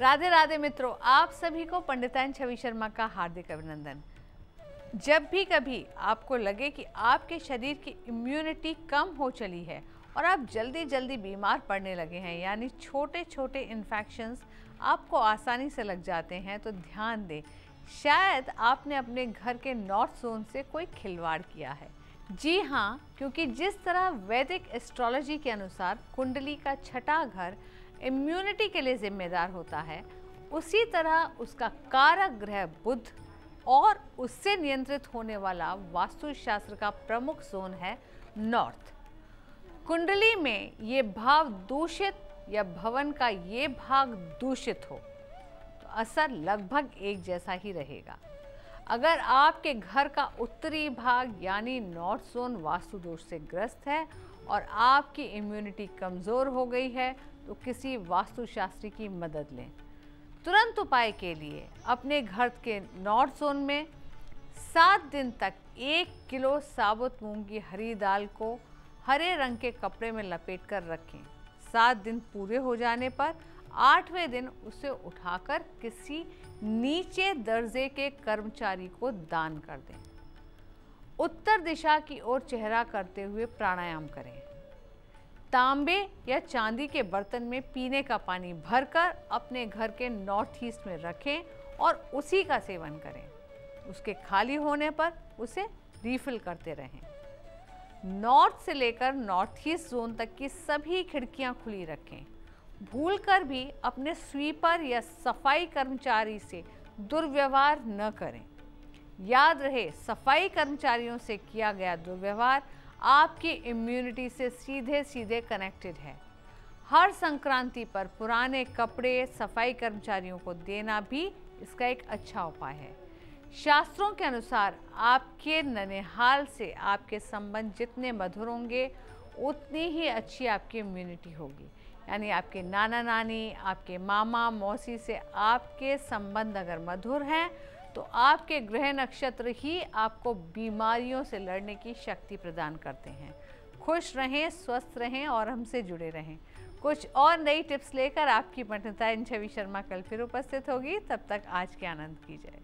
राधे राधे मित्रों, आप सभी को पंडिताइन छवि शर्मा का हार्दिक अभिनंदन। जब भी कभी आपको लगे कि आपके शरीर की इम्यूनिटी कम हो चली है और आप जल्दी जल्दी बीमार पड़ने लगे हैं, यानी छोटे छोटे इन्फेक्शंस आपको आसानी से लग जाते हैं तो ध्यान दें, शायद आपने अपने घर के नॉर्थ जोन से कोई खिलवाड़ किया है। जी हाँ क्योंकि जिस तरह वैदिक एस्ट्रोलॉजी के अनुसार कुंडली का छठा घर इम्यूनिटी के लिए जिम्मेदार होता है, उसी तरह उसका कारक ग्रह बुध और उससे नियंत्रित होने वाला वास्तुशास्त्र का प्रमुख जोन है नॉर्थ कुंडली में ये भाव दूषित या भवन का ये भाग दूषित हो तो असर लगभग एक जैसा ही रहेगा। अगर आपके घर का उत्तरी भाग यानी नॉर्थ जोन वास्तु दोष से ग्रस्त है और आपकी इम्यूनिटी कमज़ोर हो गई है तो किसी वास्तुशास्त्री की मदद लें। तुरंत उपाय के लिए अपने घर के नॉर्थ जोन में सात दिन तक एक किलो साबुत मूंग की हरी दाल को हरे रंग के कपड़े में लपेट कर रखें। सात दिन पूरे हो जाने पर आठवें दिन उसे उठाकर किसी नीचे दर्जे के कर्मचारी को दान कर दें। उत्तर दिशा की ओर चेहरा करते हुए प्राणायाम करें। तांबे या चांदी के बर्तन में पीने का पानी भरकर अपने घर के नॉर्थ ईस्ट में रखें और उसी का सेवन करें। उसके खाली होने पर उसे रीफिल करते रहें। नॉर्थ से लेकर नॉर्थ ईस्ट जोन तक की सभी खिड़कियाँ खुली रखें। भूलकर भी अपने स्वीपर या सफ़ाई कर्मचारी से दुर्व्यवहार न करें। याद रहे, सफ़ाई कर्मचारियों से किया गया दुर्व्यवहार आपकी इम्यूनिटी से सीधे सीधे कनेक्टेड है। हर संक्रांति पर पुराने कपड़े सफ़ाई कर्मचारियों को देना भी इसका एक अच्छा उपाय है। शास्त्रों के अनुसार आपके ननिहाल से आपके संबंध जितने मधुर होंगे, उतनी ही अच्छी आपकी इम्यूनिटी होगी। यानी आपके नाना नानी आपके मामा मौसी से आपके संबंध अगर मधुर हैं तो आपके ग्रह नक्षत्र ही आपको बीमारियों से लड़ने की शक्ति प्रदान करते हैं। खुश रहें, स्वस्थ रहें और हमसे जुड़े रहें। कुछ और नई टिप्स लेकर आपकी पंडिता छवि शर्मा कल फिर उपस्थित होगी। तब तक आज के आनंद की जाए